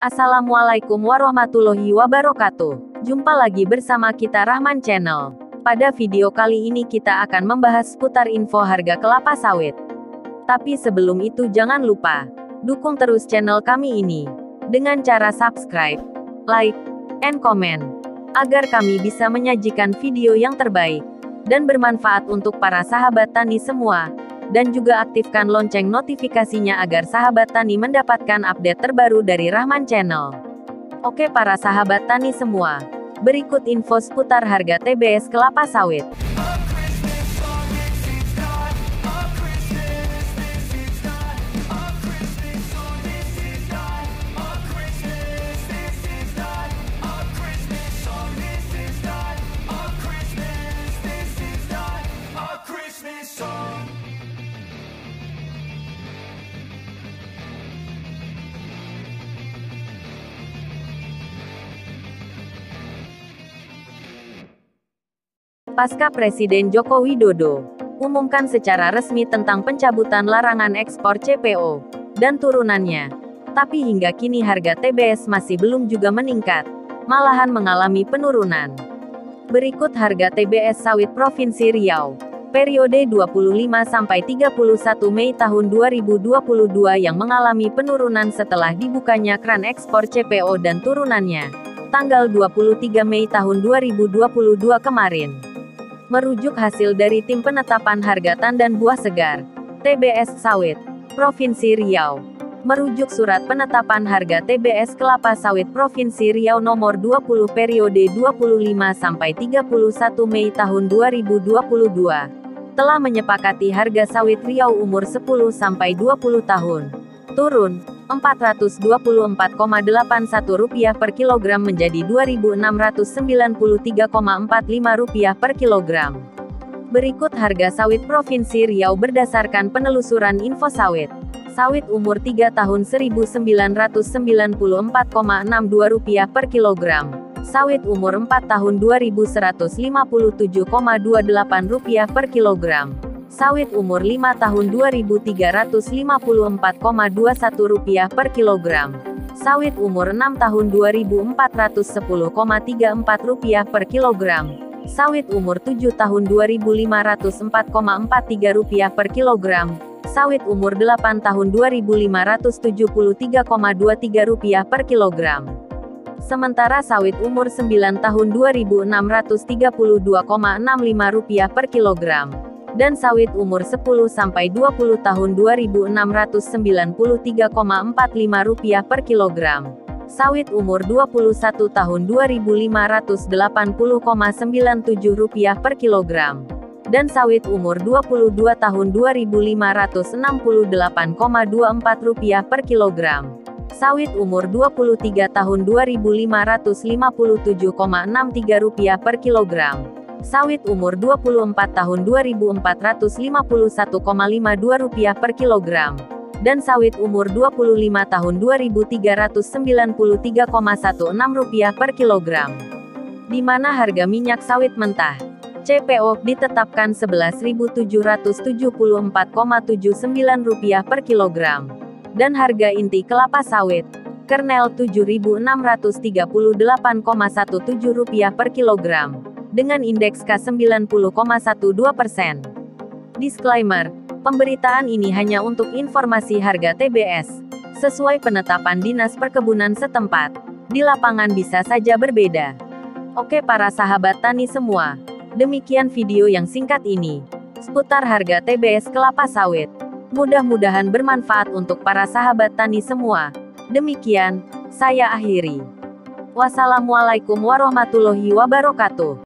Assalamualaikum warahmatullahi wabarakatuh. Jumpa lagi bersama kita Rahman Channel. Pada video kali ini kita akan membahas seputar info harga kelapa sawit. Tapi sebelum itu jangan lupa, dukung terus channel kami ini. Dengan cara subscribe, like, and comment. Agar kami bisa menyajikan video yang terbaik. Dan bermanfaat untuk para sahabat tani semua dan juga aktifkan lonceng notifikasinya agar sahabat tani mendapatkan update terbaru dari Rahman Channel. Oke para sahabat tani semua, berikut info seputar harga TBS kelapa sawit. Pasca Presiden Joko Widodo umumkan secara resmi tentang pencabutan larangan ekspor CPO dan turunannya. Tapi hingga kini harga TBS masih belum juga meningkat, malahan mengalami penurunan. Berikut harga TBS sawit Provinsi Riau periode 25 sampai 31 Mei tahun 2022 yang mengalami penurunan setelah dibukanya keran ekspor CPO dan turunannya tanggal 23 Mei tahun 2022 kemarin. Merujuk hasil dari Tim Penetapan Harga Tandan Buah Segar, TBS Sawit, Provinsi Riau. Merujuk Surat Penetapan Harga TBS Kelapa Sawit Provinsi Riau nomor 20 periode 25 sampai 31 Mei tahun 2022 telah menyepakati harga sawit Riau umur 10 sampai 20 tahun. Turun Rp424,81 per kilogram menjadi Rp2.693,45 per kilogram. Berikut harga sawit Provinsi Riau berdasarkan penelusuran info sawit. Sawit umur 3 tahun Rp1.994,62 per kilogram. Sawit umur 4 tahun Rp2.157,28 per kilogram Sawit umur 5 tahun Rp2.354,21 per kilogram. Sawit umur 6 tahun Rp2.410,34 per kilogram. Sawit umur 7 tahun Rp2.504,43 per kilogram. Sawit umur 8 tahun Rp2.573,23 per kilogram. Sementara sawit umur 9 tahun Rp2.632,65 per kilogram dan sawit umur 10-20 tahun Rp2.693,45 per kilogram. Sawit umur 21 tahun Rp2.580,97 per kilogram. Dan sawit umur 22 tahun Rp2.568,24 per kilogram. Sawit umur 23 tahun Rp2.557,63 per kilogram sawit umur 24 tahun Rp2.451,52 per kilogram, dan sawit umur 25 tahun Rp2.393,16 per kilogram. Di mana harga minyak sawit mentah CPO ditetapkan Rp11.774,79 per kilogram, dan harga inti kelapa sawit kernel Rp7.638,17 per kilogram dengan indeks K90,12 persen. Disclaimer, pemberitaan ini hanya untuk informasi harga TBS, sesuai penetapan Dinas Perkebunan setempat. Di lapangan bisa saja berbeda. Oke para sahabat tani semua, demikian video yang singkat ini, seputar harga TBS kelapa sawit. Mudah-mudahan bermanfaat untuk para sahabat tani semua. Demikian, saya akhiri. Wassalamualaikum warahmatullahi wabarakatuh.